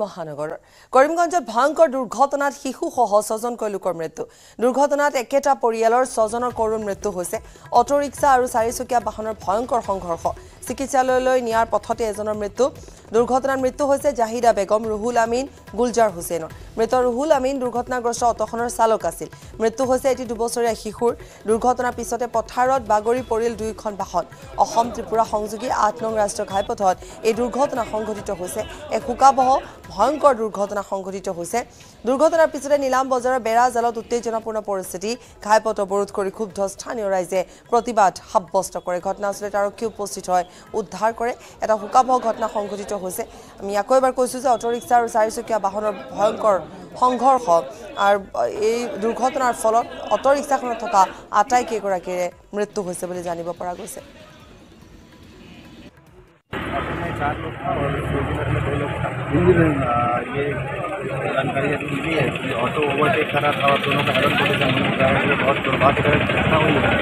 মহানগৰৰ কৰিমগঞ্জত ভয়ংকৰ দুৰ্ঘটনাত শিশুসহ ছজনকৈ লোকৰ মৃত্যু। দুৰ্ঘটনাত একেটা পৰিয়ালৰ ছজনৰ কৰুণ মৃত্যু হৈছে। অটো ৰিক্সা আৰু চাৰিচকীয়া বাহনৰ ভয়ংকৰ সংঘৰ্ষ। চিকিৎসালয়লৈ নিয়াৰ পথতে এজনৰ মৃত্যু। দুৰ্ঘটনাত মৃত্যু হৈছে জাহিদা বেগম ৰুহুল আমিন গুলজাৰ হুছেইনৰ। মৃত ৰুহুল আমিন দুৰ্ঘটনাগ্ৰস্ত অটোখনৰ চালক আছিল। মৃত্যু হৈছে এটি দুবছৰীয়া শিশুৰ। দুৰ্ঘটনাৰ পিছতে পথাৰত বাগৰি পৰিল দুয়োখন বাহন। অসম ত্ৰিপুৰা সংযোগী আঠ নং ৰাষ্ট্ৰীয় ঘাইপথত এই দুৰ্ঘটনা সংঘটিত হৈছে। এক শোকাবহ ভয়ংকৰ দুৰ্ঘটনা সংঘটিত হৈছে। দুৰ্ঘটনাৰ পিছতে নীলাম বজাৰৰ বেৰা জালত উত্তেজনাপূৰ্ণ পৰিস্থিতি। ঘাইপথ অৱৰোধ কৰি ক্ষুব্ধ স্থানীয় ৰাইজে প্ৰতিবাদ সাব্যস্ত কৰে। ঘটনাস্থলীত আৰক্ষী উপস্থিত হয় উদ্ধাৰ কৰে। এটা শোকাবহ ঘটনা সংঘটিত হৈছে। আমি আকৌ এবাৰ কৈছোঁ যে অটো ৰিক্সা আৰু চাৰিচকীয়া বাহনৰ ভয়ংকৰ সংঘৰ্ষ আৰু এই দুৰ্ঘটনাৰ ফলত অটো ৰিক্সাখনত থকা আটাইকেইগৰাকীৰে মৃত্যু হৈছে বুলি জানিব পৰা গৈছে। ऑटो में चार लोग था और फोर व्हीलर में दो लोग था आ, ये जानकारी अभी मिली है कि ऑटो ओवरटेक कर रहा था और दोनों का हेल्प पोजिशन होने का है ये बहुत दुर्भाग्यजनक घटना हुई है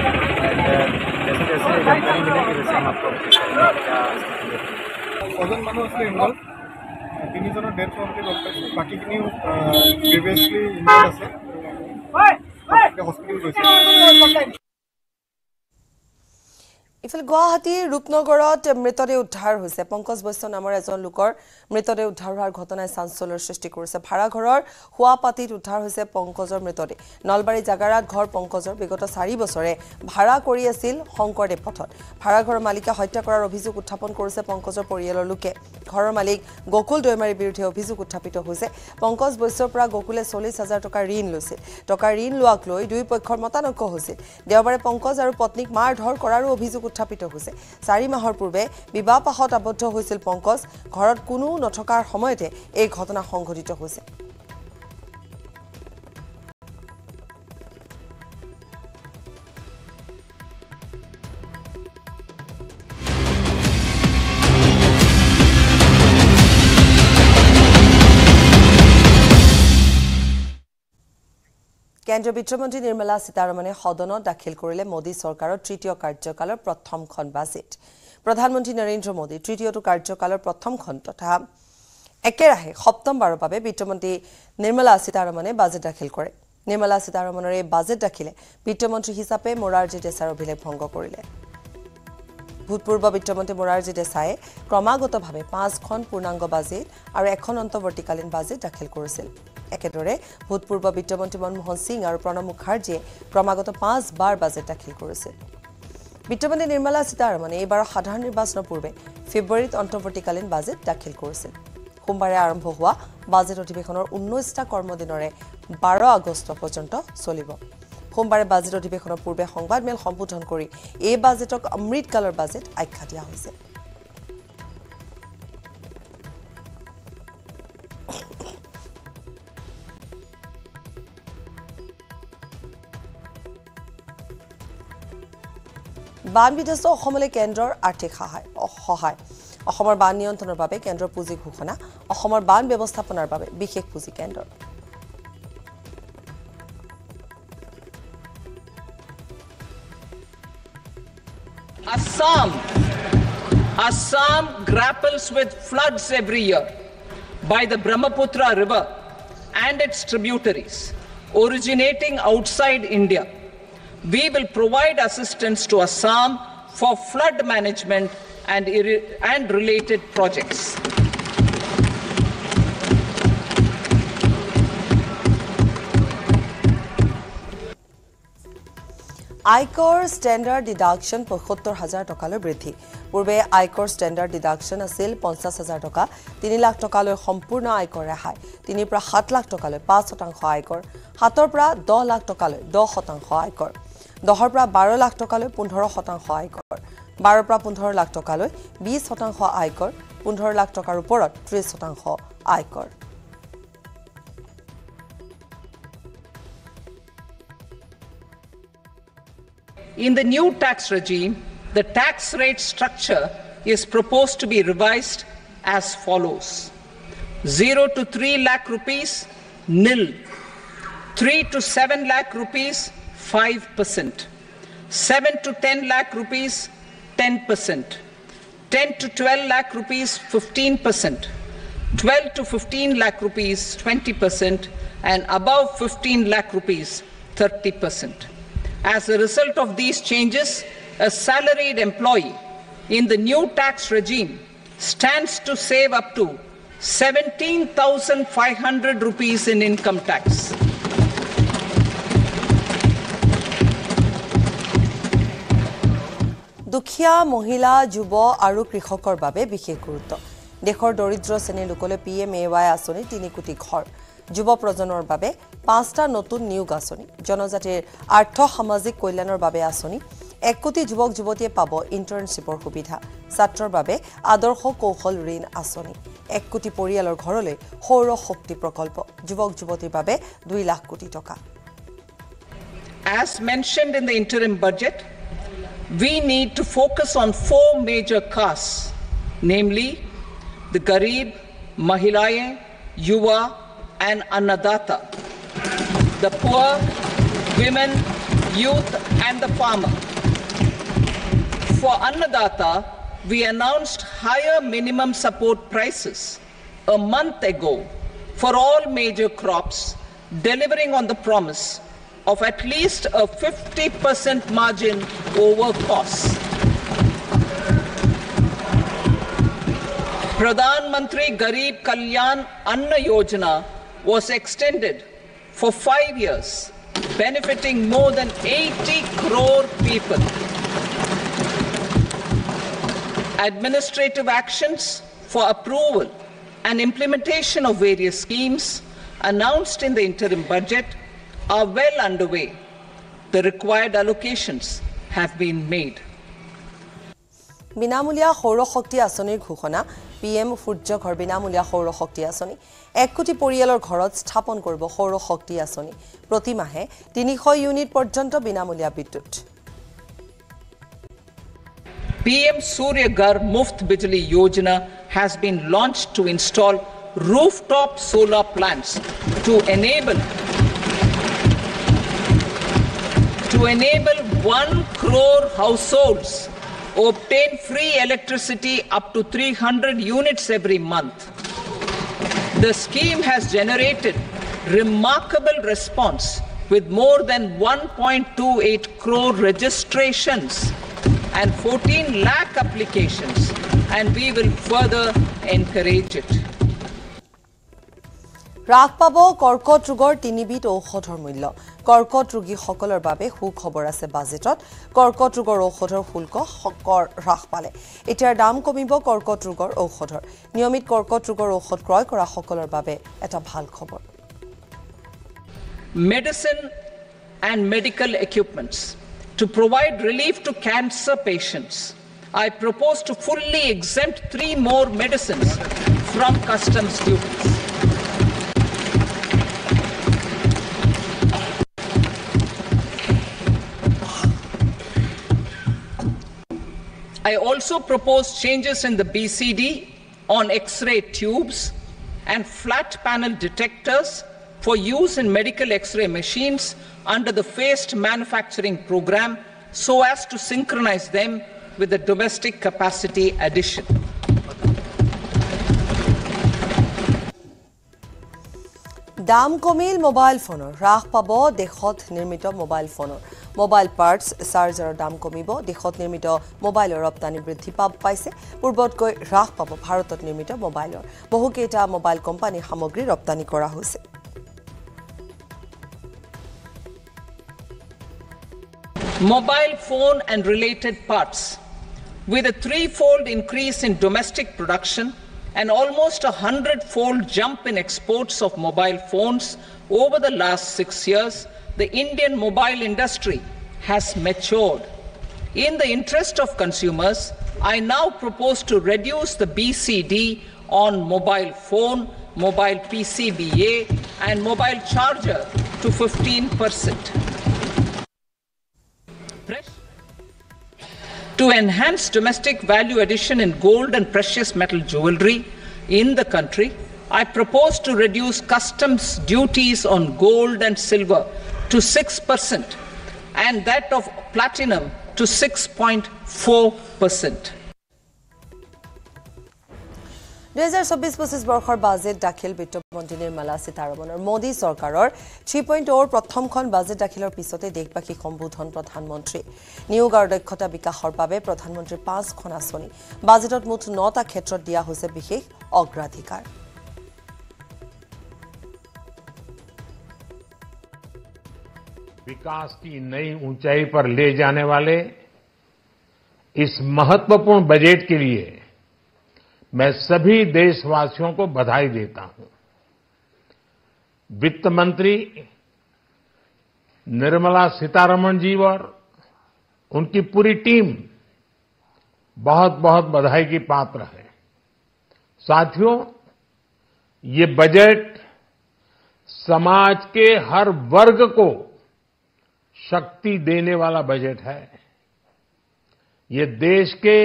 एंड जैसे जैसे जानकारी मिलेगी वैसे हम आपको अपडेट करेंगे क्या स्थिति है ছজন মানুহ আছিলে ইনভলভ তিনিজনৰ ডেথ হোৱা বুলি গম পাইছোঁ বাকীখিনিও প্ৰিভিয়াছলি ইনভলভ আছে হস্পিটেল গৈছে ইফালে গুৱাহাটীৰ ৰূপনগৰত মৃতদেহ উদ্ধাৰ হৈছে। পংকজ বৈশ্য নামৰ এজন লোকৰ মৃতদেহ উদ্ধাৰ হোৱাৰ ঘটনাই চাঞ্চল্যৰ সৃষ্টি কৰিছে। ভাড়াঘৰৰ শোৱাপাতিত উদ্ধাৰ হৈছে পংকজৰ মৃতদেহ। নলবাৰী জাগাৰাত ঘৰ পংকজৰ বিগত চাৰি বছৰে ভাড়া কৰি আছিল শংকৰদেৱ পথত। ভাড়াঘৰৰ মালিকে হত্যা কৰাৰ অভিযোগ উত্থাপন কৰিছে পংকজৰ পৰিয়ালৰ লোকে। ঘৰৰ মালিক গকুল দৈমাৰীৰ বিৰুদ্ধে অভিযোগ উত্থাপিত হৈছে। পংকজ বৈশ্যৰ পৰা গকুলে চল্লিছ হাজাৰ টকা ঋণ লৈছিল। টকা ঋণ লোৱাক লৈ দুই পক্ষৰ মতানৈক্য হৈছিল। দেওবাৰে পংকজ আৰু পত্নীক মাৰ ধৰ কৰাৰো অভিযোগ উত্থাপিত হৈছে। চাৰি মাহৰ পূৰ্বে বিবাহপাশত আবদ্ধ হৈছিল পংকজ। ঘৰত কোনো নথকাৰ সময়তে এই ঘটনা সংঘটিত হৈছে। কেন্দ্ৰীয় বিত্তমন্ত্ৰী নিৰ্মলা সীতাৰমণে সদনত দাখিল কৰিলে মোদী চৰকাৰৰ তৃতীয় কাৰ্যকালৰ প্ৰথমখন বাজেট। প্ৰধানমন্ত্ৰী নৰেন্দ্ৰ মোদী তৃতীয়টো কাৰ্যকালৰ প্ৰথমখন তথা একেৰাহে সপ্তমবাৰৰ বাবে বিত্তমন্ত্ৰী নিৰ্মলা সীতাৰমণে বাজেট দাখিল কৰে। নিৰ্মলা সীতাৰমণৰ এই বাজেট দাখিলে বিত্তমন্ত্ৰী হিচাপে মোৰাৰজী দেশাইৰ অভিলেখ ভংগ কৰিলে। ভূতপূৰ্ব বিত্তমন্ত্ৰী মোৰাৰজী দেশায়ে ক্ৰমাগতভাৱে পাঁচখন পূৰ্ণাংগ বাজেট আৰু এখন অন্তৱৰ্তীকালীন বাজেট দাখিল কৰিছিল। একেদৰে ভূতপূৰ্ব বিত্তমন্ত্ৰী মনমোহন সিং আৰু প্ৰণৱ মুখাৰ্জীয়ে ক্ৰমাগত পাঁচবাৰ বাজেট দাখিল কৰিছিল। বিত্তমন্ত্ৰী নিৰ্মলা সীতাৰমণে এইবাৰৰ সাধাৰণ নিৰ্বাচনৰ পূৰ্বে ফেব্ৰুৱাৰীত অন্তৱৰ্তীকালীন বাজেট দাখিল কৰিছিল। সোমবাৰে আৰম্ভ হোৱা বাজেট অধিৱেশনৰ ঊনৈছটা কৰ্মদিনৰে বাৰ আগষ্ট পৰ্যন্ত চলিব। সোমবাৰে বাজেট অধিৱেশনৰ পূৰ্বে সংবাদমেল সম্বোধন কৰি এই বাজেটক অমৃতকালৰ বাজেট আখ্যা দিয়া হৈছে। বান বিধ্বস্ত অসমলৈ কেন্দ্ৰৰ আৰ্থিক সহায় সহায়। অসমৰ বান নিয়ন্ত্ৰণৰ বাবে কেন্দ্ৰৰ পুঁজি ঘোষণা অসমৰ বান ব্যৱস্থাপনাৰ বাবে বিশেষ পুঁজি কেন্দ্ৰৰ Assam. Assam grapples with floods every year by the Brahmaputra River and its tributaries originating outside India. We will provide assistance to Assam for flood management and, and related projects. আয়কৰ ষ্টেণ্ডাৰ্ড ডিডাকশ্যন পঁয়সত্তৰ হাজাৰ টকালৈ বৃদ্ধি। পূৰ্বে আয়কৰ standard deduction আছিল পঞ্চাছ হাজাৰ টকা তিনি লাখ টকালৈ সম্পূৰ্ণ আয়কৰ ৰেহাই তিনিৰ পৰা সাত লাখ টকালৈ পাঁচ শতাংশ আয়কৰ সাতৰ পৰা দহ লাখ টকালৈ দহ শতাংশ আয়কৰ দহৰ পৰা বাৰ লাখ টকালৈ পোন্ধৰ শতাংশ আয়কৰ বাৰৰ পৰা পোন্ধৰ লাখ টকালৈ বিছ শতাংশ আয়কৰ পোন্ধৰ লাখ টকাৰ ওপৰত ত্ৰিছ শতাংশ আয়কৰ। In the new tax regime, the tax rate structure is proposed to be revised as follows 0 to 3 lakh rupees, nil. 3 to 7 lakh rupees, 5%. 7 to 10 lakh rupees, 10%. 10 to 12 lakh rupees, 15%. 12 to 15 lakh rupees 20% and above 15 lakh rupees 30%. As a result of these changes, a salaried employee in the new tax regime stands to save up to 17,500 rupees in income tax. দুখীয়া মহিলা যুৱ আৰু কৃষকৰ বাবে বিশেষ গুৰুত্ব দেশৰ দৰিদ্ৰ শ্ৰেণীৰ লোকলৈ পি এম এ ৱাই আঁচনি তিনি কোটি ঘৰ যুৱ প্ৰজন্মৰ বাবে পাঁচটা নতুন নিয়োগ আঁচনি জনজাতিৰ আৰ্থ সামাজিক কল্যাণৰ বাবে আঁচনি এক কোটি যুৱক যুৱতীয়ে পাব ইণ্টাৰ্ণশ্বিপৰ সুবিধা ছাত্ৰৰ বাবে আদৰ্শ কৌশল ঋণ আঁচনি এক কোটি পৰিয়ালৰ ঘৰলৈ সৌৰ শক্তি প্ৰকল্প যুৱক যুৱতীৰ বাবে দুই লাখ কোটি টকা। We need to focus on four major castes, namely the Garib, Mahilaye, Yuva, and Annadata, the poor, women, youth, and the farmer. For Annadata, we announced higher minimum support prices a month ago for all major crops, delivering on the promise of at least a 50% margin over costs. Pradhan Mantri Garib Kalyan Anna Yojana was extended for five years, benefiting more than 80 crore people. Administrative actions for approval and implementation of various schemes announced in the interim budget are well underway. The required allocations have been made. বিনামূলীয়া সৌৰশক্তি আঁচনিৰ ঘোষণা P M সূৰ্য ঘৰ বিনামূলীয়া সৌৰশক্তি আঁচনি এক কোটি পৰিয়ালৰ ঘৰত স্থাপন কৰিব সৌৰশক্তি আঁচনি প্ৰতিমাহে তিনিশ ইউনিট পৰ্যন্ত বিনামূলীয়া বিদ্যুৎ PM Surya Ghar Muft Bijli Yojana has been launched to install rooftop solar plants to enable to enable 1 crore households obtain free electricity up to 300 units every month. The scheme has generated remarkable response with more than 1.28 crore registrations and 14 lakh applications, and we will further encourage it. হ্ৰাস পাব কৰ্কট ৰোগৰ তিনিবিধ ঔষধৰ মূল্য। কৰ্কট ৰোগীসকলৰ বাবে সুখবৰ আছে বাজেটত। কৰ্কট ৰোগৰ ঔষধৰ শুল্ক কৰ হ্ৰাস পালে। এতিয়াৰ দাম কমিব কৰ্কট ৰোগৰ ঔষধৰ। নিয়মিত কৰ্কট ৰোগৰ ঔষধ ক্ৰয় কৰাসকলৰ বাবে এটা ভাল খবৰ। Medicine and medical equipments. To provide relief to cancer patients, I propose to fully exempt three more medicines from customs duties. I also propose changes in the BCD on X ray tubes and flat panel detectors for use in medical X ray machines under the phased manufacturing program so as to synchronize them with the domestic capacity addition. দাম কমিল mobile ফোনৰ। হ্ৰাস পাব দেশত নিৰ্মিত mobile ফোনৰ। Mobile parts চাৰ্জাৰৰ দাম কমিব দেশত নিৰ্মিত মোবাইলৰ ৰপ্তানি বৃদ্ধি পাইছে। পূৰ্বতকৈ হ্ৰাস পাব ভাৰতত নিৰ্মিত মোবাইলৰ। বহুকেইটা মোবাইল কোম্পানীৰ সামগ্ৰী ৰপ্তানি কৰা হৈছে। Mobile phone and related parts. With a threefold increase in domestic production and almost a hundredfold jump in exports of mobile phones over the last six years, the Indian mobile industry has matured. In the interest of consumers, I now propose to reduce the BCD on mobile phone, mobile PCBA, and mobile charger to 15%. To enhance domestic value addition in gold and precious metal jewelry in the country, I propose to reduce customs duties on gold and silver to 6% and that of platinum to 6.4%. দুহেজাৰ চৌবিছ পঁচিছ বৰ্ষৰ budget দাখিল বিত্তমন্ত্ৰী নিৰ্মলা সীতাৰমণৰ মোদী চৰকাৰৰ three point অ'ৰ প্ৰথমখন budget দাখিলৰ পিছতে দেশবাসীক সম্বোধন প্ৰধানমন্ত্ৰী নিয়োগ আৰু দক্ষতা বিকাশৰ বাবে প্ৰধানমন্ত্ৰীৰ পাঁচখন আঁচনি বাজেটত মুঠ নটা ক্ষেত্ৰত দিয়া হৈছে বিশেষ অগ্ৰাধিকাৰ विकास की नई ऊंचाई पर ले जाने वाले इस महत्वपूर्ण बजट के लिए मैं सभी देशवासियों को बधाई देता हूँ। वित्त मंत्री निर्मला सीतारमण जी और उनकी पूरी टीम बहुत बहुत बधाई की पात्र है। साथियों, ये बजट समाज के हर वर्ग को शक्ति देने वाला बजट है। ये देश के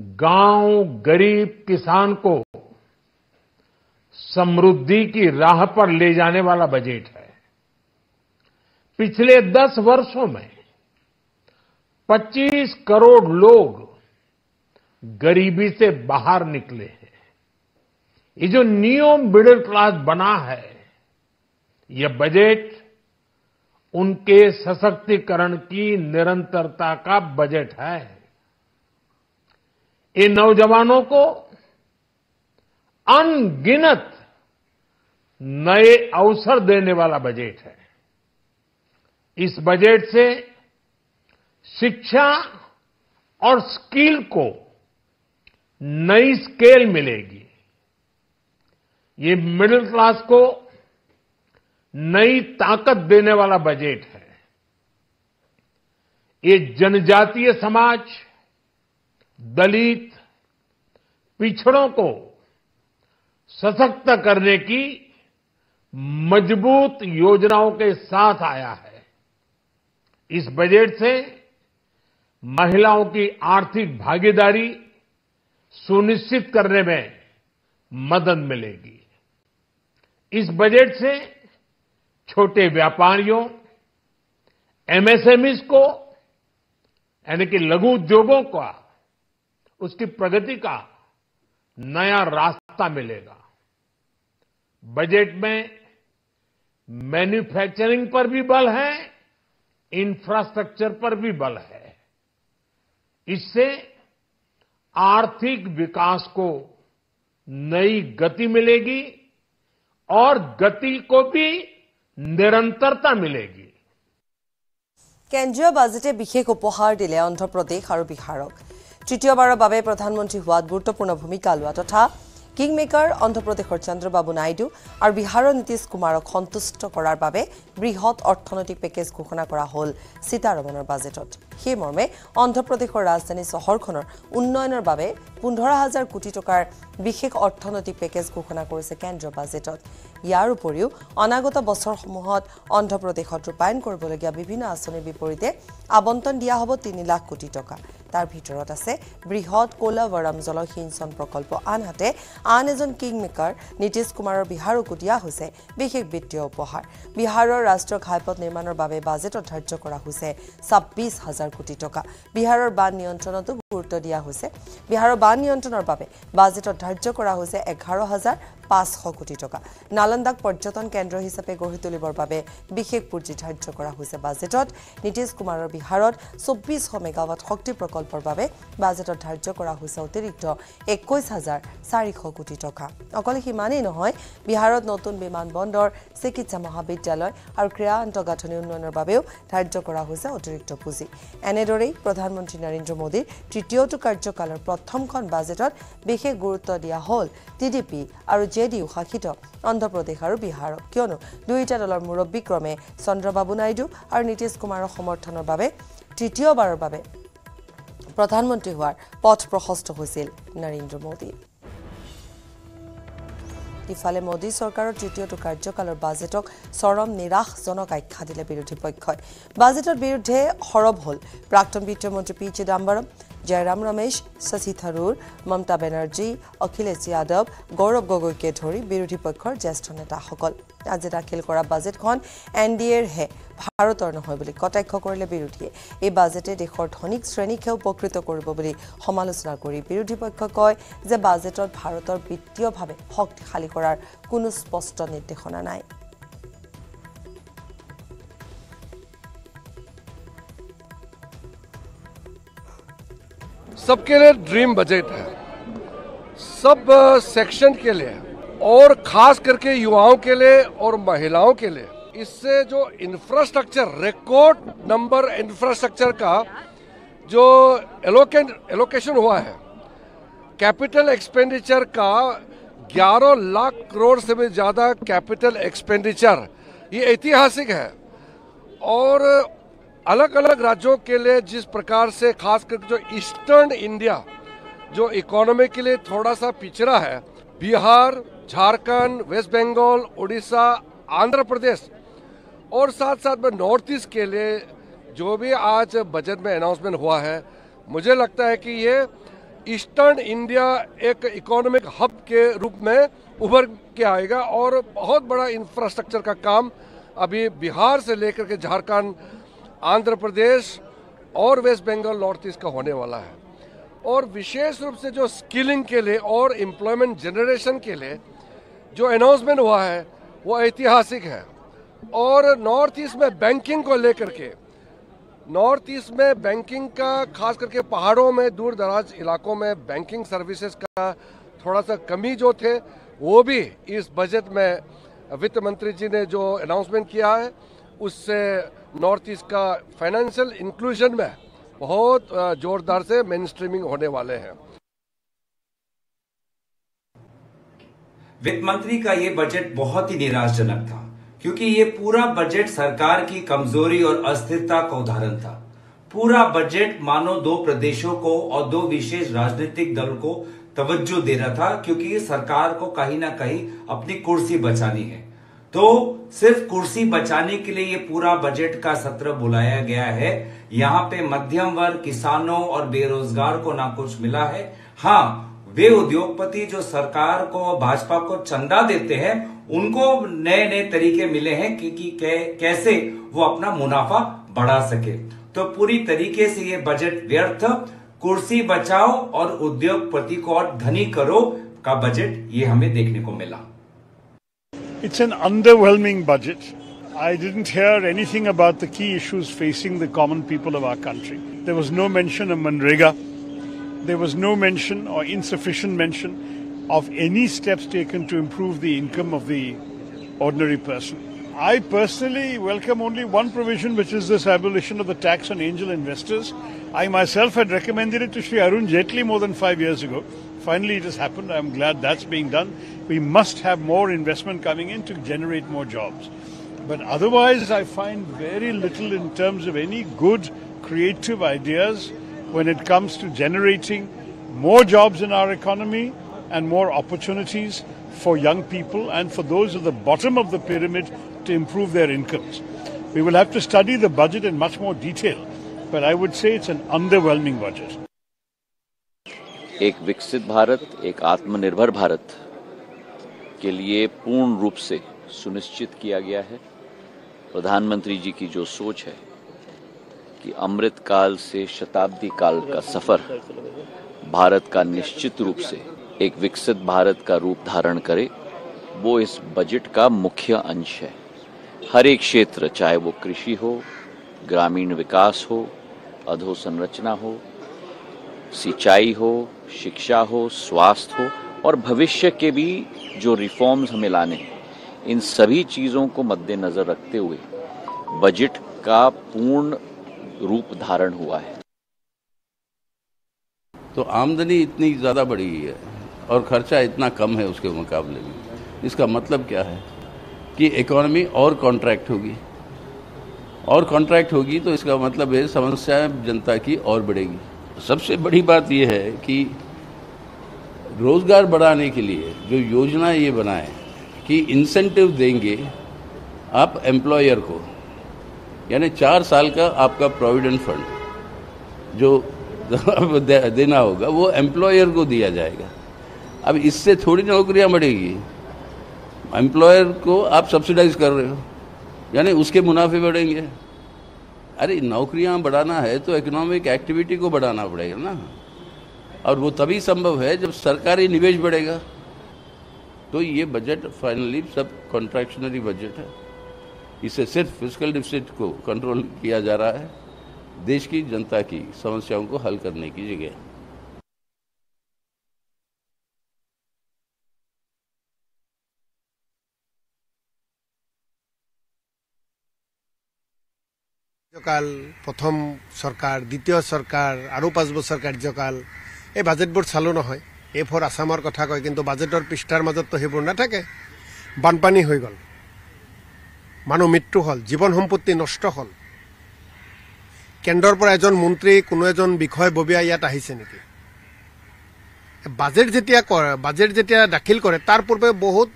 गाँव गरीब किसान को समृद्धि की राह पर ले जाने वाला बजट है। पिछले दस वर्षों में 25 करोड़ लोग गरीबी से बाहर निकले हैं। ये जो न्यू मिडिल क्लास बना है यह बजट उनके सशक्तिकरण की निरंतरता का बजट है। ये नौजवानों को अनगिनत नए अवसर देने वाला बजट है। इस बजट से शिक्षा और स्किल को नई स्केल मिलेगी। ये मिडिल क्लास को नई ताकत देने वाला बजट है। ये जनजातीय समाज दलित पिछड़ों को सशक्त करने की मज़बूत योजनाओं के साथ आया है। इस बजट से महिलाओं की आर्थिक भागीदारी सुनिश्चित करने में मदद मिलेगी। इस बजट से छोटे व्यापारियों एमएसएमईज को, यानी कि लघु उद्योगों का उसकी प्रगति का नया रास्ता मिलेगा बजट में मैन्युफैक्चरिंग पर भी बल है इंफ्रास्ट्रक्चर पर भी बल है इससे आर्थिक विकास को नई गति मिलेगी और गति को भी নিৰন্তৰতা মিলেগি কেন্দ্ৰীয় বাজেটে বিশেষ উপহাৰ দিলে অন্ধ্ৰপ্ৰদেশ আৰু বিহাৰক তৃতীয়বাৰৰ বাবে প্ৰধানমন্ত্ৰী হোৱাত গুৰুত্বপূৰ্ণ ভূমিকা লোৱা তথা কিং মেকাৰ অন্ধ্ৰপ্ৰদেশৰ চন্দ্ৰবাবু নাইডু আৰু বিহাৰৰ নীতিশ কুমাৰক সন্তুষ্ট কৰাৰ বাবে বৃহৎ অৰ্থনৈতিক পেকেজ ঘোষণা কৰা হ'ল সীতাৰমণৰ বাজেটত। সেই মৰ্মে অন্ধ্ৰপ্ৰদেশৰ ৰাজধানী চহৰখনৰ উন্নয়নৰ বাবে পোন্ধৰ হাজাৰ কোটি টকাৰ বিশেষ অৰ্থনৈতিক পেকেজ ঘোষণা কৰিছে কেন্দ্ৰীয় বাজেটত। ইয়াৰ উপৰিও অনাগত বছৰসমূহত অন্ধ্ৰপ্ৰদেশত ৰূপায়ণ কৰিবলগীয়া বিভিন্ন আঁচনিৰ বিপৰীতে আবণ্টন দিয়া হ'ব তিনি লাখ কোটি টকা। তাৰ ভিতৰত আছে বৃহৎ কোলাৱৰম জলসিঞ্চন প্ৰকল্প। আনহাতে আন এজন কিং মেকাৰ নীতিশ কুমাৰৰ বিহাৰকো দিয়া হৈছে বিশেষ বিত্তীয় উপহাৰ। বিহাৰৰ ৰাষ্ট্ৰীয় ঘাইপথ নিৰ্মাণৰ বাবে বাজেটত ধাৰ্য কৰা হৈছে ছাব্বিছ হাজাৰ কোটি টকা। বিহাৰৰ বান নিয়ন্ত্ৰণতো গুৰুত্ব দিয়া হৈছে। বিহাৰৰ বান নিয়ন্ত্ৰণৰ বাবে বাজেটত ধাৰ্য কৰা হৈছে এঘাৰ হাজাৰ পাঁচশ কোটি টকা। নালন্দাক পৰ্যটন কেন্দ্ৰ হিচাপে গঢ়ি তুলিবৰ বাবে বিশেষ পুঁজি ধাৰ্য কৰা হৈছে বাজেটত। নীতিশ কুমাৰৰ বিহাৰত চৌব্বিছশ মেগাৱাট শক্তি প্ৰকল্পৰ বাবে বাজেটত ধাৰ্য কৰা হৈছে অতিৰিক্ত একৈছ হাজাৰ চাৰিশ কোটি টকা। অকল সিমানেই নহয় বিহাৰত নতুন বিমান বন্দৰ চিকিৎসা মহাবিদ্যালয় আৰু ক্ৰীড়া আন্তঃগাঁথনি উন্নয়নৰ বাবেও ধাৰ্য কৰা হৈছে অতিৰিক্ত পুঁজি। এনেদৰেই প্ৰধানমন্ত্ৰী নৰেন্দ্ৰ মোদীৰ তৃতীয়টো কাৰ্যকালৰ প্ৰথমখন বাজেটত বিশেষ গুৰুত্ব দিয়া হ'ল টি ডি পি আৰু জে ডি ইউ শাসিত অন্ধ্ৰপ্ৰদেশ আৰু বিহাৰক। কিয়নো দুয়োটা দলৰ মুৰব্বী ক্ৰমে চন্দ্ৰবাবু নাইডু আৰু নীতিশ কুমাৰৰ সমৰ্থনৰ বাবে তৃতীয়বাৰৰ বাবে প্ৰধানমন্ত্ৰী হোৱাৰ পথ প্ৰশস্ত হৈছিল নৰেন্দ্ৰ মোদী। ইফালে মোদী চৰকাৰৰ তৃতীয়টো কাৰ্যকালৰ বাজেটক চৰম নিৰাশজনক আখ্যা দিলে বিৰোধী পক্ষই। বাজেটৰ বিৰুদ্ধে সৰব হ'ল প্ৰাক্তন বিত্তমন্ত্ৰী পি চিদাম্বৰম জয়ৰাম ৰমেশ শশী থাৰুৰ মমতা বেনাৰ্জী অখিলেশ যাদৱ গৌৰৱ গগৈকে ধৰি বিৰোধী পক্ষৰ জ্যেষ্ঠ নেতাসকল। আজি দাখিল কৰা বাজেটখন এন ডি এৰহে ভাৰতৰ নহয় বুলি কটাক্ষ কৰিলে বিৰোধীয়ে। এই বাজেটে দেশৰ ধনিক শ্ৰেণীকহে উপকৃত কৰিব বুলি সমালোচনা কৰি বিৰোধী পক্ষই কয় যে বাজেটত ভাৰতৰ বিত্তীয়ভাৱে শক্তিশালী কৰাৰ কোনো স্পষ্ট নিৰ্দেশনা নাই। सबके लिए ड्रीम बजट है। सब सेक्शन के लिए और खास करके युवाओं के लिए और महिलाओं के लिए। इससे जो इंफ्रास्ट्रक्चर रिकॉर्ड नंबर इंफ्रास्ट्रक्चर का जो एलोकेन एलोकेशन हुआ है कैपिटल एक्सपेंडिचर का 11 लाख करोड़ से भी ज़्यादा कैपिटल एक्सपेंडिचर ये ऐतिहासिक है। और अलग अलग राज्यों के लिए जिस प्रकार से, खास करके जो ईस्टर्न इंडिया, जो इकोनॉमी के लिए थोड़ा सा पिछड़ा है, बिहार, झारखंड, वेस्ट बंगाल उड़ीसा आंध्र प्रदेश, और साथ साथ में नॉर्थ ईस्ट के लिए जो भी आज बजट में अनाउंसमेंट हुआ है, मुझे लगता है कि ये ईस्टर्न इंडिया एक इकोनॉमिक हब के रूप में उभर के आएगा और बहुत बड़ा इंफ्रास्ट्रक्चर का काम अभी बिहार से लेकर के झारखंड आंध्र प्रदेश और वेस्ट बंगाल नॉर्थ ईस्ट का होने वाला है। और विशेष रूप से जो स्किलिंग के लिए और एम्प्लॉयमेंट जनरेशन के लिए जो अनाउंसमेंट हुआ है, वो ऐतिहासिक है। और नॉर्थ ईस्ट में बैंकिंग को लेकर के, नॉर्थ ईस्ट में बैंकिंग का, खास करके पहाड़ों में दूर दराज इलाकों में बैंकिंग सर्विसेज़ का थोड़ा सा कमी जो थे, वो भी इस बजट में वित्त मंत्री जी ने जो अनाउंसमेंट किया है, उससे नॉर्थ ईस्ट का फाइनेंशियल इंक्लूजन में बहुत जोरदार से मेन स्ट्रीमिंग होने वाले हैं। वित्त मंत्री का ये बजट बहुत ही निराशजनक था, क्योंकि ये पूरा बजट सरकार की कमज़ोरी और अस्थिरता का उदाहरण था। पूरा बजट मानो दो प्रदेशों को और दो विशेष राजनीतिक दल को तवज्जो दे रहा था, क्योंकि सरकार को कहीं ना कहीं अपनी कुर्सी बचानी है। तो सिर्फ़ कुर्सी बचाने के लिए ये पूरा बजट का सत्र बुलाया गया है। यहाँ पे मध्यम वर्ग किसानों और बेरोजगार को ना कुछ मिला है। हाँ वे उद्योगपति जो सरकार को भाजपा को चंदा देते हैं उनको नए नए तरीके मिले हैं कि, कि कै, कैसे वो अपना मुनाफा बढ़ा सके। तो पूरी तरीके से ये बजट व्यर्थ। कुर्सी बचाओ और उद्योगपति को और धनी करो का बजट ये हमें देखने को मिला। It's an underwhelming budget. I didn't hear anything about the key issues facing the common people of our country. There was no mention of Manrega. There was no mention or insufficient mention of any steps taken to improve the income of the ordinary person. I personally welcome only one provision, which is this abolition of the tax on angel investors. I myself had recommended it to Sri Arun Jaitley more than five years ago. Finally, it has happened. I'm glad that's being done. We must have more investment coming in to generate more jobs. But otherwise, I find very little in terms of any good creative ideas when it comes to generating more jobs in our economy and more opportunities for young people and for those at the bottom of the pyramid to improve their incomes. We will have to study the budget in much more detail, but I would say it's an underwhelming budget. एक विकसित भारत, एक आत्मनिर्भर भारत के लिए पूर्ण रूप से सुनिश्चित किया गया है। प्रधानमंत्री जी की जो सोच है कि अमृत काल से शताब्दी काल का सफ़र भारत का निश्चित रूप से एक विकसित भारत का रूप धारण करे, वो इस बजट का मुख्य अंश है। हर एक क्षेत्र, चाहे वो कृषि हो, ग्रामीण विकास हो, अधोसंरचना हो, सिंचाई हो शिक्षा हो, स्वास्थ्य हो और भविष्य के भी जो रिफॉर्म्स हमें लाने हैं, इन सभी चीज़ों को मद्देनजर रखते हुए बजट का पूर्ण रूप धारण हुआ है। तो आमदनी इतनी ज़्यादा बढ़ी है और खर्चा इतना कम है उसके मुकाबले में। इसका मतलब क्या है? कि इकोनॉमी और कॉन्ट्रैक्ट होगी। और कॉन्ट्रैक्ट होगी तो इसका मतलब है समस्याएँ जनता की और बढ़ेगी। सबसे बड़ी बात यह है कि रोज़गार बढ़ाने के लिए जो योजना ये बनाए कि इंसेंटिव देंगे आप एम्प्लॉयर को, यानी चार साल का आपका प्रोविडेंट फंड जो देना होगा, वो एम्प्लॉयर को दिया जाएगा। अब इससे थोड़ी नौकरियाँ बढ़ेगी। एम्प्लॉयर को आप सब्सिडाइज कर रहे हो, यानी उसके मुनाफे बढ़ेंगे। अरे नौकरियाँ बढ़ाना है तो इकोनॉमिक एक्टिविटी को बढ़ाना पड़ेगा ना। और वो तभी संभव है जब सरकारी निवेश बढ़ेगा। तो ये बजट फाइनली सब कॉन्ट्रैक्शनरी बजट है। इसे सिर्फ़ फ़िज़िकल डिफिसिट को कंट्रोल किया जा रहा है। देश की जनता की समस्याओं को हल करने की जगह। কাৰ্যকাল প্ৰথম চৰকাৰ দ্বিতীয় চৰকাৰ আৰু পাঁচ বছৰ কাৰ্যকাল এই বাজেটবোৰ চালোঁ নহয়। এ ফৰ আছামৰ কথা কয় কিন্তু বাজেটৰ পৃষ্ঠাৰ মাজততো সেইবোৰ নাথাকে। বানপানী হৈ গ'ল। মানুহ মৃত্যু হ'ল জীৱন সম্পত্তি নষ্ট হ'ল। কেন্দ্ৰৰ পৰা এজন মন্ত্ৰী কোনো এজন বিষয়ববীয়া ইয়াত আহিছে নেকি? বাজেট যেতিয়া কৰে বাজেট যেতিয়া দাখিল কৰে তাৰ পূৰ্বে বহুত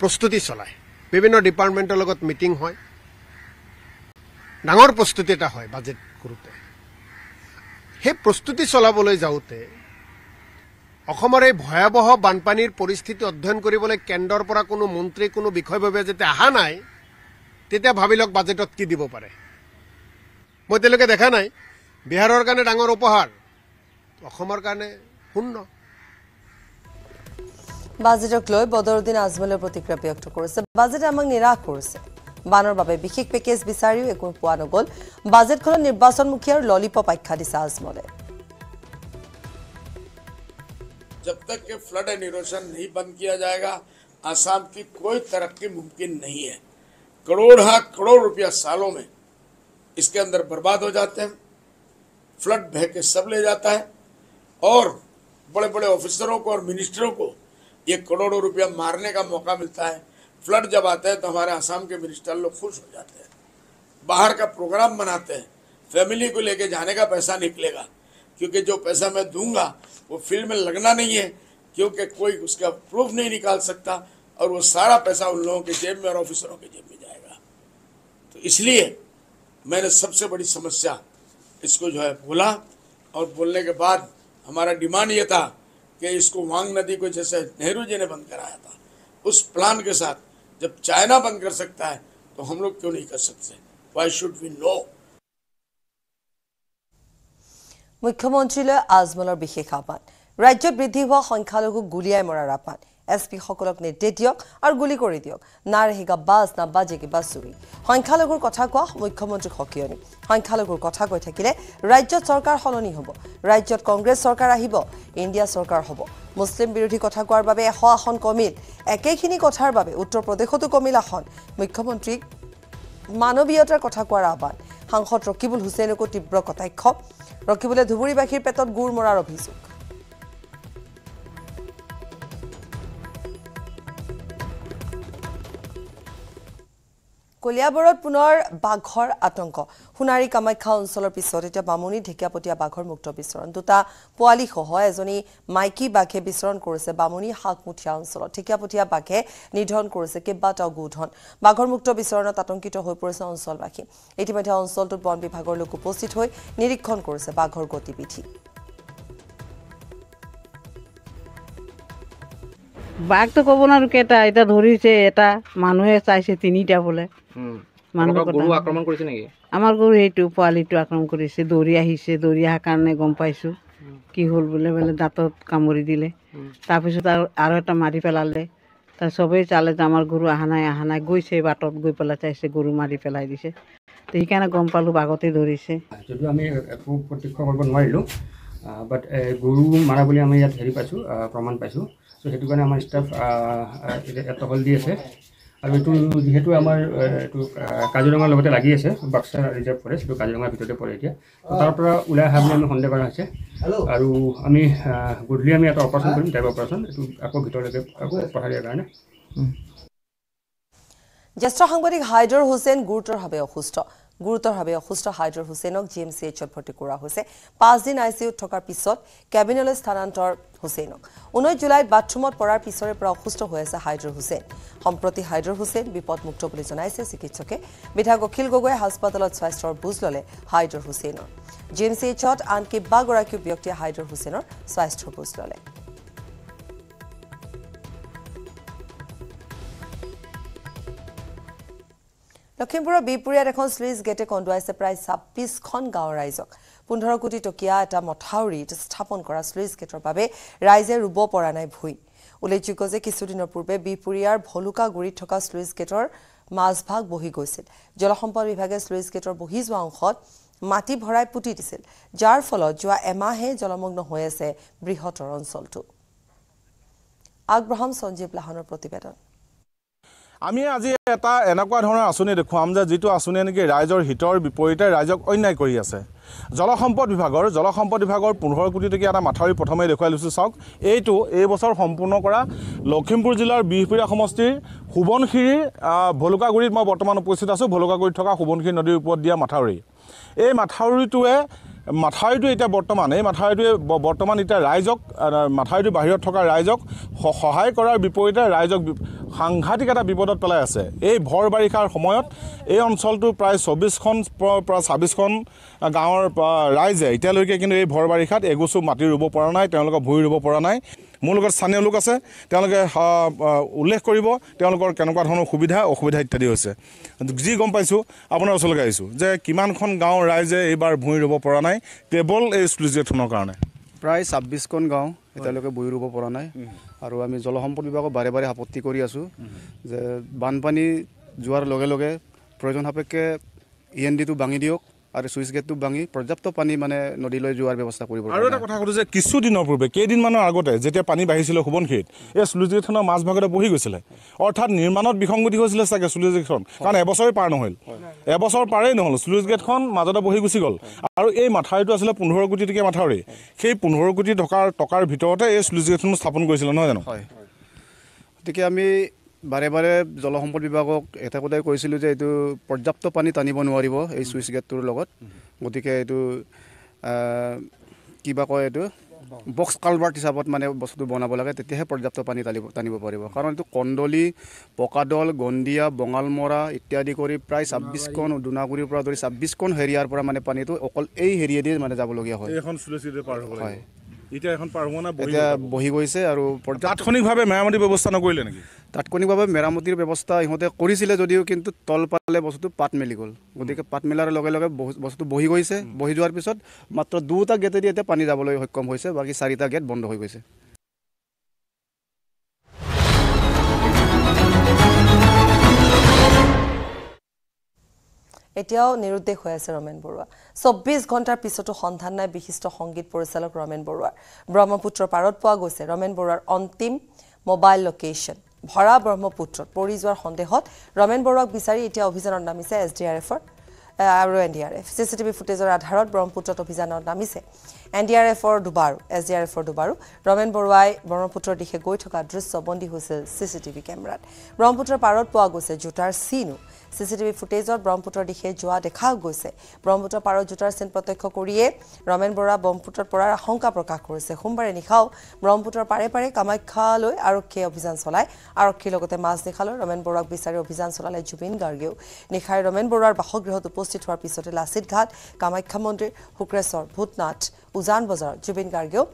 প্ৰস্তুতি চলায়। বিভিন্ন ডিপাৰ্টমেণ্টৰ লগত মিটিং হয়। ডাঙৰ প্ৰস্তুতি এটা হয় বাজেট কৰোঁতে। সেই প্ৰস্তুতি চলাবলৈ যাওঁতে অসমৰ এই ভয়াৱহ বানপানীৰ পৰিস্থিতি অধ্যয়ন কৰিবলৈ কেন্দ্ৰৰ পৰা কোনো মন্ত্ৰী কোনো বিষয়ববীয়া যেতিয়া অহা নাই তেতিয়া ভাবি লওক বাজেটত কি দিব পাৰে। মই এতিয়ালৈকে দেখা নাই। বিহাৰৰ কাৰণে ডাঙৰ উপহাৰ। অসমৰ কাৰণে শূন্য। বাজেটক লৈ বদৰুদ্দিন আজমলে প্ৰতিক্ৰিয়া ব্যক্ত কৰিছে। বাজেটে আমাক নিৰাশ কৰিছে। বানৰ বাবে বিশেষ পেকেজ বিচাৰিও একো পোৱা নগ'ল বাজেটখনত নিৰ্বাচনমুখী আৰু ললিপপ আখ্যা দিছে আজমলে जब तक के फ्लड एंड इरोशन नहीं बंद किया जाएगा आसाम की कोई तरक्की मुमकिन नहीं है करोड़ हाँ करोड़ रुपया सालों में इसके अंदर बर्बाद हो जाते हैं फ्लड बह के सब ले जाता है और बड़े बड़े ऑफिसरों को और मिनिस्टरों को ये करोड़ों रुपया मारने का मौका मिलता है फ्लड जब आता है तो हमारे आसाम के मिनिस्टर लोग खुश हो जाते हैं। बाहर का प्रोग्राम बनाते हैं। फैमिली को लेके जाने का पैसा निकलेगा। क्योंकि जो पैसा मैं दूँगा, वो फ़ील्ड में लगना नहीं है, क्योंकि कोई उसका प्रूफ नहीं निकाल सकता और वो सारा पैसा उन लोगों के जेब में और ऑफिसरों के जेब में जाएगा। तो इसलिए मैंने सबसे बड़ी समस्या इसको जो है बोला और बोलने के बाद हमारा डिमांड ये था कि इसको वांग नदी को जैसे नेहरू जी ने बंद कराया था। उस प्लान के साथ जब चाइना बंद कर सकता है तो हम लोग क्यों नहीं कर सकते वाई शुड वी नो মুখ্যমন্ত্ৰীলৈ আজমলৰ বিশেষ আহ্বান ৰাজ্যত বৃদ্ধি হোৱা সংখ্যালঘুক গুলীয়াই মৰাৰ আহ্বান এছ পিসকলক নিৰ্দেশ দিয়ক আৰু গুলী কৰি দিয়ক। না ৰেহেগা বাজ না বাজেগি বা চুৰি সংখ্যালঘুৰ কথা কোৱা মুখ্যমন্ত্ৰীক সকিয়নি। সংখ্যালঘুৰ কথা কৈ থাকিলে ৰাজ্যত চৰকাৰ সলনি হ'ব। ৰাজ্যত কংগ্ৰেছ চৰকাৰ আহিব ইণ্ডিয়া চৰকাৰ হ'ব। মুছলিম বিৰোধী কথা কোৱাৰ বাবে এশ আসন কমিল। একেখিনি কথাৰ বাবে উত্তৰ প্ৰদেশতো কমিল আসন। মুখ্যমন্ত্ৰীক মানৱীয়তাৰ কথা কোৱাৰ আহ্বান। সাংসদ ৰকিবুল হুছেইনকো তীব্ৰ কটাক্ষ। ৰকিবুলে ধুবুৰীবাসীৰ পেটত গুৰ মৰাৰ অভিযোগ। কলিয়াবৰত পুনৰ বাঘৰ আতংক। সোণাৰী কামাখ্যা অঞ্চলৰ পিছত এতিয়া বামুণী ঢেকীয়াপতীয়া বাঘৰ মুক্ত বিচৰণ। দুটা পোৱালীসহ এজনী মাইকী বাঘে বিচৰণ কৰিছে বামুণী শাকমুঠীয়া অঞ্চলত। ঢেকীয়াপতীয়া বাঘে নিধন কৰিছে কেইবাটাও গোধন বাঘৰ মুক্ত বিচৰণত আতংকিত হৈ পৰিছে অঞ্চলবাসী। ইতিমধ্যে অঞ্চলটোত বন বিভাগৰ লোক উপস্থিত হৈ নিৰীক্ষণ কৰিছে বাঘৰ গতিবিধি। বাঘটো ক'ব নোৱাৰো কেইটা এতিয়া ধৰিছে এটা মানুহে চাইছে তিনিটা বোলে। আমাৰ গৰু সেইটো পোৱালিটো আক্ৰমণ কৰিছে দৌৰি আহিছে দৌৰি অহাৰ কাৰণে গম পাইছোঁ। কি হ'ল বোলে বোলে দাঁতত কামুৰি দিলে। তাৰপিছত আৰু আৰু এটা মাৰি পেলালে। তাৰ চবেই চালে যে আমাৰ গৰু অহা নাই অহা নাই। গৈছে বাটত গৈ পেলাই চাইছে গৰু মাৰি পেলাই দিছে। তো সেইকাৰণে গম পালোঁ বাঘতে ধৰিছে। যদিও আমি একো প্ৰত্যক্ষ কৰিব নোৱাৰিলোঁ বাট গৰু মাৰা বুলি আমি ইয়াত হেৰি পাইছোঁ প্ৰমাণ পাইছোঁ। চ' সেইটো কাৰণে আমাৰ ষ্টাফ এটহল দি আছে। আৰু এইটো যিহেতু আমাৰ এইটো কাজিৰঙাৰ লগতে লাগি আছে বাক্সা ৰিজাৰ্ভ ফৰেষ্ট এইটো কাজিৰঙাৰ ভিতৰতে পৰে এতিয়া। ত' তাৰ পৰা ওলাই অহা বুলি আমি সন্দেহ কৰা হৈছে। আৰু আমি গধূলি আমি এটা অপাৰেশ্যন কৰিম টাইপ অপাৰেশ্যন এইটো আকৌ ভিতৰলৈকে আকৌ পঠাই দিয়াৰ কাৰণে জ্যেষ্ঠ সাংবাদিক হাইদৰ হুছেইন গুৰুতৰভাৱে অসুস্থ। গুৰুতৰভাৱে অসুস্থ হাইদৰ হুছেইনক জি এম চি এইচত ভৰ্তি কৰোৱা হৈছে। পাঁচদিন আই চি ইউত থকাৰ পিছত কেবিনলৈ স্থানান্তৰ হুছেইনক। ঊনৈছ জুলাইত বাথৰুমত পৰাৰ পিছৰে পৰা অসুস্থ হৈ আছে হাইদৰ হুছেইন। সম্প্ৰতি হাইদৰ হুছেইন বিপদমুক্ত বুলি জনাইছে চিকিৎসকে। বিধায়ক অখিল গগৈয়ে হাস্পতালত স্বাস্থ্যৰ বুজ ল'লে হাইদৰ হুছেইনৰ। জি এম চি এইচত আন কেইবাগৰাকীও ব্যক্তিয়ে হাইদৰ হুছেইনৰ স্বাস্থ্যৰ বুজ ল'লে। লখিমপুৰৰ বিহপুৰীয়াত এখন শ্লুইচ গেটে কন্দুৱাইছে প্ৰায় ছাব্বিছখন গাঁৱৰ ৰাইজক। পোন্ধৰ কোটি টকীয়া এটা মথাউৰিত স্থাপন কৰা শ্লুইচ গেটৰ বাবে ৰাইজে ৰুব পৰা নাই ভূঁই। উল্লেখযোগ্য যে কিছুদিনৰ পূৰ্বে বিহপুৰীয়াৰ ভলুকাগুৰিত থকা শ্লুইচ গেটৰ মাজভাগ বহি গৈছিল। জলসম্পদ বিভাগে শ্লুইচ গেটৰ বহি যোৱা অংশত মাটি ভৰাই পুতি দিছিল যাৰ ফলত যোৱা এমাহে জলমগ্ন হৈ আছে বৃহত্তৰ অঞ্চলটো। আগবঢ়াম সঞ্জীৱ লাহনৰ প্ৰতিবেদন। আমি আজি এটা এনেকুৱা ধৰণৰ আঁচনি দেখুৱাম যে যিটো আঁচনিয়ে নেকি ৰাইজৰ হিতৰ বিপৰীতে ৰাইজক অন্যায় কৰি আছে। জলসম্পদ বিভাগৰ জলসম্পদ বিভাগৰ পোন্ধৰ কোটি টকীয়া এটা মাথাউৰি প্ৰথমে দেখুৱাই লৈছোঁ চাওক। এইটো এই বছৰ সম্পূৰ্ণ কৰা লখিমপুৰ জিলাৰ বিহপুৰীয়া সমষ্টিৰ সোৱণশিৰিৰ ভলুকাগুৰিত মই বৰ্তমান উপস্থিত আছোঁ। ভলুকাগুৰিত থকা সোৱণশিৰি নদীৰ ওপৰত দিয়া মাথাউৰি। এই মাথাউৰিটোৱে মাথাউৰিটো এতিয়া বৰ্তমান এই মাথাউৰিটোৱে বৰ্তমান এতিয়া ৰাইজক মাথাউৰিটোৰ বাহিৰত থকা ৰাইজক সহায় কৰাৰ বিপৰীতে ৰাইজক সাংঘাতিক এটা বিপদত পেলাই আছে। এই ভৰ বাৰিষাৰ সময়ত এই অঞ্চলটোৰ প্ৰায় চৌবিছখন পৰা ছাব্বিছখন গাঁৱৰ ৰাইজে এতিয়ালৈকে কিন্তু এই ভৰ বাৰিষাত এগোচো মাটি ৰুব পৰা নাই তেওঁলোকৰ ভূঁই ৰুব পৰা নাই। মোৰ লগত স্থানীয় লোক আছে তেওঁলোকে উল্লেখ কৰিব তেওঁলোকৰ কেনেকুৱা ধৰণৰ সুবিধা অসুবিধা ইত্যাদি হৈছে। যি গম পাইছোঁ আপোনাৰ ওচৰলৈকে আহিছোঁ যে কিমানখন গাঁৱৰ ৰাইজে এইবাৰ ভূঁই ৰুব পৰা নাই কেৱল এই শ্লুজেটখনৰ কাৰণে। প্ৰায় ছাব্বিছখন গাঁও এতিয়ালৈকে ভূঁই ৰুব পৰা নাই। আৰু আমি জলসম্পদ বিভাগক বাৰে বাৰে আপত্তি কৰি আছোঁ যে বানপানী যোৱাৰ লগে লগে প্ৰয়োজন সাপেক্ষে ই এন ডিটো ভাঙি দিয়ক। আৰু চুইচ গেটটো ভাঙি পৰ্যাপ্ত পানী মানে নদীলৈ যোৱাৰ ব্যৱস্থা কৰিব আৰু এটা কথা সুধোঁ যে কিছুদিনৰ পূৰ্বে কেইদিনমানৰ আগতে যেতিয়া পানী বাঢ়িছিলে সোৱণশিৰিত এই শ্লুইচ গেটখনৰ মাজভাগতে বহি গৈছিলে। অৰ্থাৎ নিৰ্মাণত বিসংগতি হৈছিলে চাগে শ্লুইচ গেটখন কাৰণ এবছৰে পাৰ নহ'ল। এবছৰ পাৰেই নহ'ল শ্লুইচ গেটখন মাজতে বহি গুচি গ'ল। আৰু এই মাথাউৰিটো আছিলে পোন্ধৰ কোটি টকীয়া মাথাউৰি। সেই পোন্ধৰ কোটি টকাৰ টকাৰ ভিতৰতে এই শ্লুইচ গেটখন স্থাপন কৰিছিলে নহয় জানো? হয়। গতিকে আমি বাৰে বাৰে জলসম্পদ বিভাগক এটা কথাই কৈছিলোঁ যে এইটো পৰ্যাপ্ত পানী টানিব নোৱাৰিব এই চুইচ গেটটোৰ লগত। গতিকে এইটো কিবা কয় এইটো বক্স কালভাৰ্ট হিচাপত মানে বস্তুটো বনাব লাগে তেতিয়াহে পৰ্যাপ্ত পানী টানিব টানিব পাৰিব। কাৰণ এইটো কন্দলি পকাদল গন্দিয়া বঙালমৰা ইত্যাদি কৰি প্ৰায় ছাব্বিছখন দুনাগুৰিৰ পৰা ধৰি ছাব্বিছখন হেৰিয়াৰ পৰা মানে পানীটো অকল এই হেৰিয়েদি মানে যাবলগীয়া হয়। হয়। এতিয়া এখন পাৰ এতিয়া বহি গৈছে আৰু তাৎক্ষণিকভাৱে মেৰামতি ব্যৱস্থা নকৰিলে নেকি? তাৎক্ষণিকভাৱে মেৰামতিৰ ব্যৱস্থা ইহঁতে কৰিছিলে যদিও কিন্তু তল পালে বস্তুটো পাত মেলি গ'ল। গতিকে পাত মেলাৰ লগে লগে বস্তুটো বহি গৈছে। বহি যোৱাৰ পিছত মাত্ৰ দুটা গেটেদি এতিয়া পানী যাবলৈ সক্ষম হৈছে বাকী চাৰিটা গেট বন্ধ হৈ গৈছে। এতিয়াও নিৰুদ্দেশ হৈ আছে ৰমেন বৰুৱা। চৌব্বিছ ঘণ্টাৰ পিছতো সন্ধান নাই বিশিষ্ট সংগীত পৰিচালক ৰমেন বৰুৱাৰ। ব্ৰহ্মপুত্ৰৰ পাৰত পোৱা গৈছে ৰমেন বৰুৱাৰ অন্তিম মোবাইল লোকেশ্যন ভৰা ব্ৰহ্মপুত্ৰত পৰি যোৱাৰ সন্দেহত ৰমেন বৰুৱাক বিচাৰি এতিয়া অভিযানত নামিছে এছ ডি আৰ এফৰ আৰু N D R F. C C TV ফুটেজৰ আধাৰত ব্ৰহ্মপুত্ৰত অভিযানত নামিছে এন ডি আৰ এফৰ দুবাৰো এছ ডি আৰ এফৰ দুবাৰো। ৰমেন বৰুৱাই ব্ৰহ্মপুত্ৰৰ দিশে গৈ থকা দৃশ্য বন্দী হৈছিল চি চি টিভি কেমেৰাত। ব্ৰহ্মপুত্ৰৰ পাৰত পোৱা গৈছে জোতাৰ চিনো। চি চি টিভি ফুটেজত ব্ৰহ্মপুত্ৰৰ দিশে যোৱা দেখা গৈছে। ব্ৰহ্মপুত্ৰৰ পাৰত জোতাৰ চিন প্ৰত্যক্ষ কৰিয়ে ৰমেন বৰুৱা ব্ৰহ্মপুত্ৰত পৰাৰ আশংকা প্ৰকাশ কৰিছে। সোমবাৰে নিশাও ব্ৰহ্মপুত্ৰৰ পাৰে পাৰে কামাখ্যালৈ আৰক্ষীয়ে অভিযান চলায়। আৰক্ষীৰ লগতে মাজনিশালৈ ৰমেন বৰুৱাক বিচাৰি অভিযান চলালে জুবিন গাৰ্গেও। নিশাই ৰমেন বৰুৱাৰ বাসগৃহত উপস্থিত হোৱাৰ পিছতে লাচিত ঘাট কামাখ্যা মন্দিৰ শুক্ৰেশ্বৰ ভূতনাথ উজান বজাৰত জুবিন গাৰ্গেও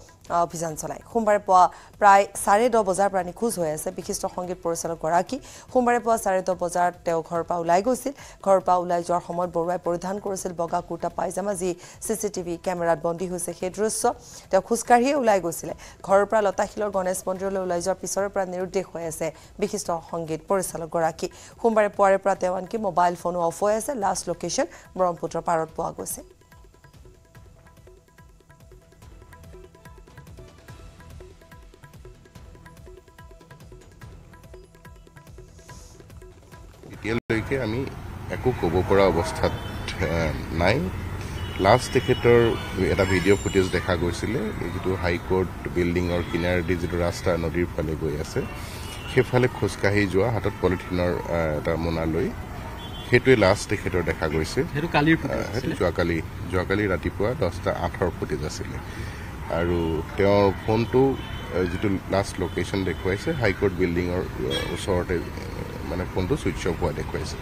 অভিযান চলায়। সোমবাৰে পুৱা প্ৰায় চাৰে দহ বজাৰ পৰা নিখোজ হৈ আছে বিশিষ্ট সংগীত পৰিচালকগৰাকী সোমবাৰে পুৱা চাৰে দহ বজাত তেওঁ ঘৰৰ পৰা ওলাই গৈছিল। ঘৰৰ পৰা ওলাই যোৱাৰ সময়ত বৰুৱাই পৰিধান কৰিছিল বগা কুৰ্তা পাইজামা যি চি চি টিভি কেমেৰাত বন্দী হৈছে সেই দৃশ্য তেওঁ খোজকাঢ়িয়ে ওলাই গৈছিলে। ঘৰৰ পৰা লতাশিলৰ গণেশ মন্দিৰলৈ ওলাই যোৱাৰ পিছৰে পৰা নিৰুদ্দেশ হৈ আছে বিশিষ্ট সংগীত পৰিচালকগৰাকী সোমবাৰে পুৱাৰে পৰা তেওঁ আনকি মোবাইল ফোনো অফ হৈ আছে। লাষ্ট লোকেশ্যন ব্ৰহ্মপুত্ৰৰ পাৰত পোৱা গৈছে। এতিয়ালৈকে আমি একো ক'ব পৰা অৱস্থাত নাই। লাষ্ট তেখেতৰ এটা ভিডিঅ' ফুটেজ দেখা গৈছিলে যিটো হাইকোৰ্ট বিল্ডিঙৰ কিনাৰেদি যিটো ৰাস্তা নদীৰ ফালে গৈ আছে সেইফালে খোজকাঢ়ি যোৱা হাতত পলিথিনৰ এটা মোনা লৈ। সেইটোৱে লাষ্ট তেখেতৰ দেখা গৈছে। সেইটো যোৱাকালি যোৱাকালি ৰাতিপুৱা দহটা আঠৰ ফুটেজ আছিলে। আৰু তেওঁৰ ফোনটো যিটো লাষ্ট লোকেশ্যন দেখুৱাইছে হাইকোৰ্ট বিল্ডিঙৰ ওচৰতে মানে ফোনটো ছুইচ অফ হোৱা দেখুৱাইছে।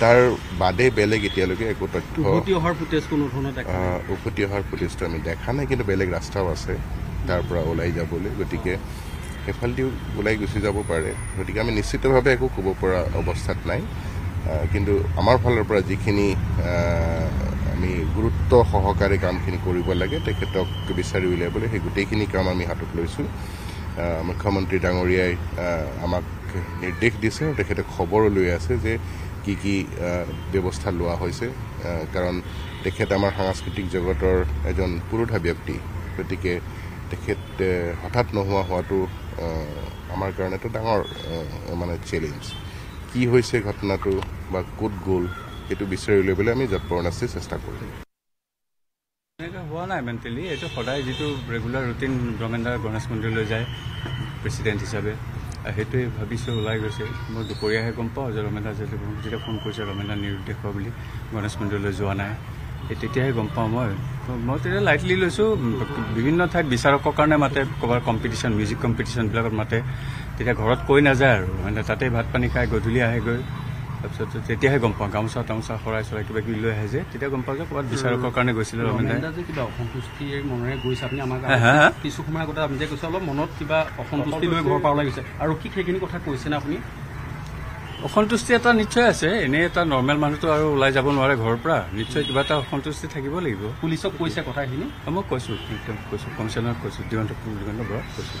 তাৰ বাদে বেলেগ এতিয়ালৈকে একো তথ্য উভতি অহাৰ ফুটেজ কোনো ধৰণৰ দেখা নাই। আহ, উভতি অহাৰ ফুটেজটো আমি দেখা নাই কিন্তু বেলেগ ৰাস্তাও আছে। তাৰ পৰা ওলাই যাবলৈ গতিকে সেইফালেদিও ওলাই গুচি যাব পাৰে। গতিকে আমি নিশ্চিতভাৱে একো ক'ব পৰা অৱস্থাত নাই। কিন্তু আমাৰ ফালৰ পৰা যিখিনি আমি গুৰুত্ব সহকাৰে কামখিনি কৰিব লাগে তেখেতক বিচাৰি উলিয়াবলৈ সেই গোটেইখিনি কাম আমি হাতত লৈছোঁ। মুখ্যমন্ত্ৰী ডাঙৰীয়াই আমাক নিৰ্দেশ দিছে আৰু তেখেতে খবৰো লৈ আছে যে কি কি ব্যৱস্থা লোৱা হৈছে কাৰণ তেখেত আমাৰ সাংস্কৃতিক জগতৰ এজন পুৰোধা ব্যক্তি। গতিকে তেখেত হঠাৎ নোহোৱা হোৱাটো আমাৰ কাৰণে এটা ডাঙৰ মানে চেলেঞ্জ কি হৈছে ঘটনাটো বা ক'ত গ'ল সেইটো বিচাৰি উলিয়াবলৈ আমি যৎপৰোনাস্তি চেষ্টা কৰিম। এনেকৈ হোৱা নাই মেণ্টেলি এইটো সদায় যিটো ৰেগুলাৰ ৰুটিন ৰমেন্দাৰ গণেশ মন্দিৰলৈ যায় প্ৰেচিডেণ্ট হিচাপে সেইটোৱে ভাবিছোঁ ওলাই গৈছে। মই দুপৰীয়াহে গম পাওঁ যে ৰমেন্দাৰ যেতিয়া ফোন কৰিছে ৰমেন্দা নিৰুদ্দেশ হোৱা বুলি গণেশ মন্দিৰলৈ যোৱা নাই। এই তেতিয়াহে গম পাওঁ মই। মই তেতিয়া লাইটলি লৈছোঁ বিভিন্ন ঠাইত বিচাৰকৰ কাৰণে মাতে ক'ৰবাত কম্পিটিশ্যন মিউজিক কম্পিটিশ্যনবিলাকত মাতে। তেতিয়া ঘৰত কৈ নাযায় আৰু মানে তাতে ভাত পানী খাই গধূলি আহেগৈ। তাৰপিছত তেতিয়াহে গম পাওঁ গামোচা তামোচা শৰাই চৰাই কিবা কিবি লৈ আহে যে তেতিয়া গম পাওঁ যে ক'ৰবাত বিচাৰকৰ কাৰণে গৈছিলে কিবা অসন্তুষ্টিৰ মনেৰে গৈছে আপুনি আমাক? কিছু সময় আগতে আপুনি যে কৈছে অলপ মনত কিবা অসন্তুষ্টি লৈ ঘৰৰ পৰা ওলাই গৈছে আৰু কি সেইখিনি কথা কৈছেনে আপুনি? অসন্তুষ্টি এটা নিশ্চয় আছে এনেই এটা নৰ্মেল মানুহটো আৰু ওলাই যাব নোৱাৰে ঘৰৰ পৰা। নিশ্চয় কিবা এটা অসন্তুষ্টি থাকিব লাগিব। পুলিচক কৈছে কথাখিনি? মই কৈছোঁ কৈছোঁ কমিশ্যনাৰক কৈছোঁ দিগন্ত দিগন্ত বৰাক কৈছোঁ।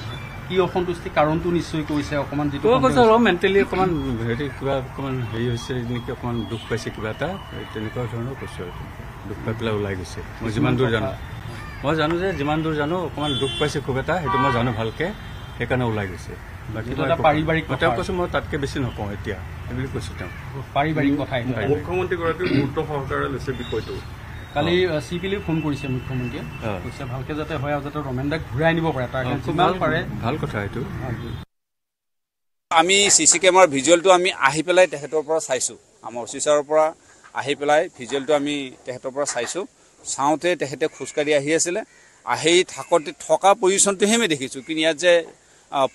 কি অসন্তুষ্টি কাৰণটো নিশ্চয় কৈছে অকণমান যিটো কৈছোঁ মেণ্টেলি অকণমান হেৰি কিবা অকণমান হেৰি হৈছে নেকি অকণমান দুখ পাইছে কিবা এটা তেনেকুৱা ধৰণৰ কৈছোঁ আৰু। দুখ পাই পেলাই ওলাই গৈছে। মই যিমান দূৰ জানো। মই জানো যে যিমান দূৰ জানো অকণমান দুখ পাইছে খুব এটা সেইটো মই জানো ভালকৈ সেইকাৰণে ওলাই গৈছে। পাৰিবাৰিক কথা। কৈছোঁ মই তাতকৈ বেছি নকওঁ এতিয়া সেইবুলি কৈছোঁ তেওঁ পাৰিবাৰিক কথা এইটো। মুখ্যমন্ত্ৰীগৰাকীও গুৰুত্ব সহকাৰে লৈছে বিষয়টো। কালি চি পিলৈ ফোন কৰিছে মুখ্যমন্ত্ৰীয়ে। কৈছে ভালকে যাতে হয় আৰু যাতে ৰমেন্দাক ঘূৰাই আনিব পাৰে তাৰ কাৰণে যিমান ভাল- পাৰে। ভাল কথা এইটো। আমি চি চি কেমেৰাৰ ভিজুৱেলটো আমি আহি পেলাই তেখেতৰ পৰা চাইছোঁ। আমাৰ অফিচাৰৰ পৰা আহি পেলাই ভিজুৱেলটো আমি তেখেতৰ পৰা চাইছোঁ। চাওঁতে তেখেতে খোজকাঢ়ি আহি আছিলে। আহি থাকোঁতে থকা পজিশ্যনটোহে আমি দেখিছোঁ। কিন্তু ইয়াত যে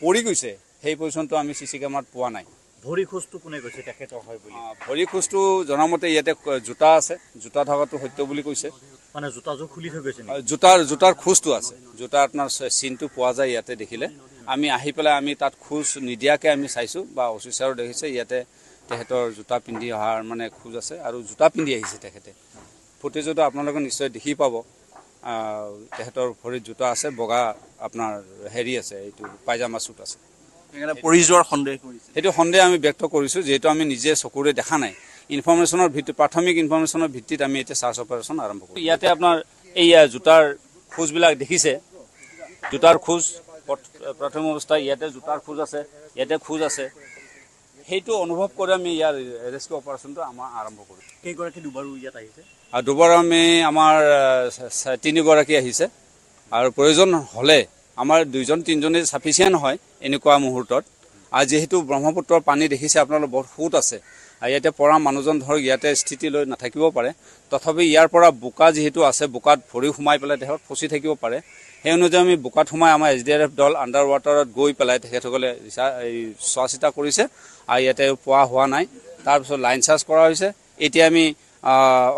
পৰি গৈছে সেই পজিশ্যনটো আমি চি চি কেমেৰাত পোৱা নাই। ভৰি খোজটো কোনে কৈছে তেখেতৰ হয় বুলি? ভৰি খোজটো জনামতে ইয়াতে জোতা আছে। জোতা থকাটো সত্য বুলি কৈছে। মানে জোতাযোৰ খুলি থৈ গৈছে জোতাৰ জোতাৰ খোজটো আছে। জোতা আপোনাৰ চিনটো পোৱা যায় ইয়াতে দেখিলে। আমি আহি পেলাই আমি তাত খোজ নিদিয়াকৈ আমি চাইছোঁ বা অফিচাৰো দেখিছে ইয়াতে তেখেতৰ জোতা পিন্ধি অহাৰ মানে খোজ আছে আৰু জোতা পিন্ধি আহিছে তেখেতে। ফুটেজতো আপোনালোকে নিশ্চয় দেখি পাব। তেখেতৰ ভৰিত জোতা আছে বগা আপোনাৰ হেৰি আছে এইটো পাইজামা চুট আছে। পৰি যোৱাৰ সন্দেহ কৰিছে। সেইটো সন্দেহ আমি ব্যক্ত কৰিছোঁ যিহেতু আমি নিজে চকুৰে দেখা নাই। ইনফৰ্মেশ্যনৰ ভিত্তিত প্ৰাথমিক ইনফৰ্মেশ্যনৰ ভিত্তিত আমি এতিয়া চাৰ্চ অপাৰেশ্যন আৰম্ভ কৰিছোঁ। ইয়াতে আপোনাৰ এইয়া জোতাৰ খোজবিলাক দেখিছে। জোতাৰ খোজ প্ৰথ- প্ৰথম অৱস্থাত ইয়াতে জোতাৰ খোজ আছে ইয়াতে খোজ আছে। সেইটো অনুভৱ কৰি আমি ইয়াৰ ৰেস্কিউ অপাৰেশ্যনটো আমাৰ আৰম্ভ কৰিছোঁ। কেইগৰাকী দুবাৰো ইয়াত আহিছে? আৰু দুবাৰ আমি আমাৰ তিনিগৰাকী আহিছে। আৰু প্ৰয়োজন হ'লে আমাৰ দুইজন তিনিজনে চাফিচিয়েণ্ট হয় এনেকুৱা মুহূৰ্তত। আৰু যিহেতু ব্ৰহ্মপুত্ৰৰ পানী দেখিছে আপোনালোক বহুত সোঁত আছে। আৰু ইয়াতে পৰা মানুহজন ধৰক ইয়াতে স্থিতি লৈ নাথাকিব পাৰে। তথাপি ইয়াৰ পৰা বোকা যিহেতু আছে বোকাত ভৰি সোমাই পেলাই তেখেত ফচি থাকিব পাৰে। সেই অনুযায়ী আমি বোকাত সোমাই আমাৰ এছ ডি আৰ এফ দল আণ্ডাৰ ৱাটাৰত গৈ পেলাই তেখেতসকলে এই চোৱা চিতা কৰিছে। আৰু ইয়াতে পোৱা হোৱা নাই। তাৰপিছত লাইন চাৰ্জ কৰা হৈছে। এতিয়া আমি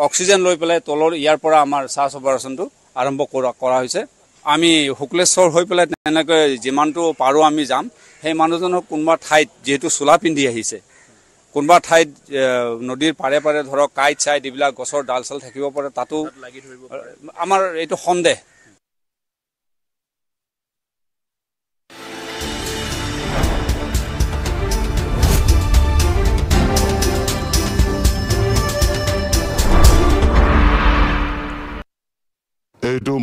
অক্সিজেন লৈ পেলাই তলৰ ইয়াৰ পৰা আমাৰ চাৰ্জ অপাৰেশ্যনটো আৰম্ভ কৰা কৰা হৈছে। আমি শুক্লেশ্বৰ হৈ পেলাই তেনেকৈ যিমানটো পাৰোঁ আমি যাম সেই মানুহজনক কোনোবা ঠাইত যিহেতু চোলা পিন্ধি আহিছে কোনোবা ঠাইত নদীৰ পাৰে পাৰে ধৰক কাঁইট চাইট এইবিলাক গছৰ ডাল চাল থাকিব পাৰে তাতো আমাৰ এইটো সন্দেহ। এইটো